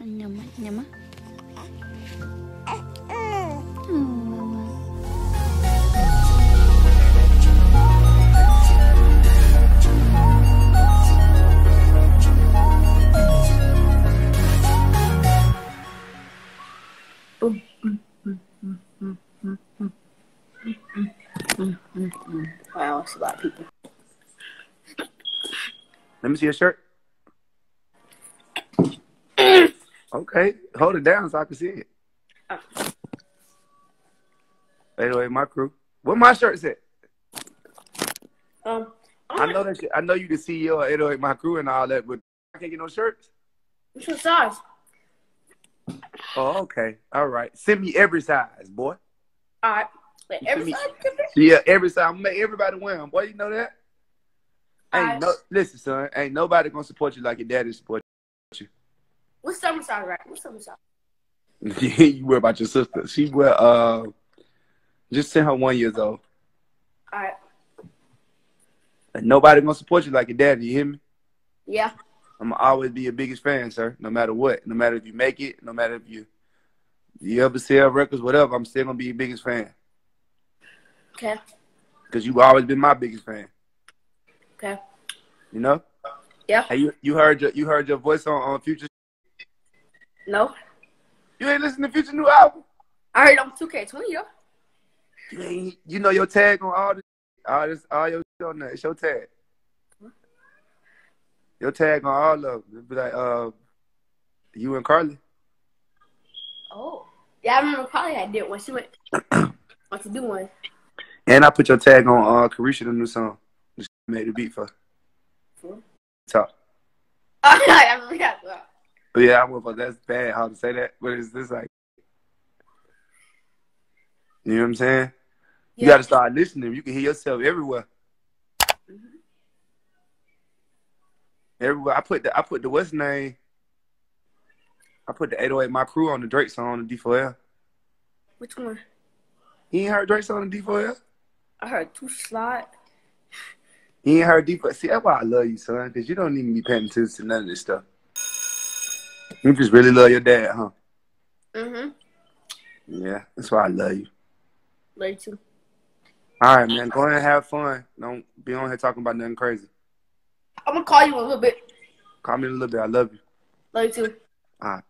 Nyama, nyama. Oh, mama. Wow, it's a lot of people. Let me see your shirt. Okay, hold it down so I can see it. Anyway, my crew. What my shirt said? Um, I know that. Shit. I know you the CEO of 808 My Crew and all that, but I can't get no shirts. Which one size? Oh, okay. All right. Send me every size, boy. All right. Wait, every me- size different? Yeah, every size. I'm gonna make everybody wear 'em. Boy, you know that? Ain't no. Listen, son. Ain't nobody gonna support you like your daddy support What's summer size, right? What's summer size? you. worry about your sister. She will. Uh, just send her one years old. All right. And nobody gonna support you like your daddy. You hear me? Yeah. I'm always be your biggest fan, sir. No matter what. No matter if you make it. No matter if you you ever sell records, whatever. I'm still gonna be your biggest fan Okay. because you've always been my biggest fan. Okay. You know? Yeah. Hey, you, you heard your you heard your voice on, on Future. No. You ain't listening to Future new album. I heard I'm 2K20, yo. You ain't you know your tag on all this all this all your shit on there. It's your tag. Your tag on all of them. It'd be like uh you and Carly. Oh. Yeah, I remember Carly I did when she went went to do one. And I put your tag on uh Carisha the new song. Just made the beat for talk. I remember that. Yeah, I went for that's bad how to say that, but it's just like you know what I'm saying? You gotta start listening. You can hear yourself everywhere. Mhm. Everywhere. I put the I put the what's name. I put the 808 My Crew on the Drake song on the D4L. Which one? He ain't heard Drake song on the D4L? I heard two slot. He ain't heard D4L. See, that's why I love you, son, because you don't even be paying attention to none of this stuff. You just really love your dad, huh? Mm-hmm. Yeah, that's why I love you. Lady two. All right, man. Go ahead and have fun. Don't be on here talking about nothing crazy. I'm gonna call you in a little bit. Call me in a little bit. I love you. Lady two. All right.